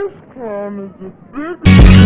This con is the biggest.